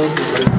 Gracias.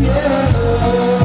Yeah.